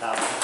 Thousand.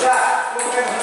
that. Look at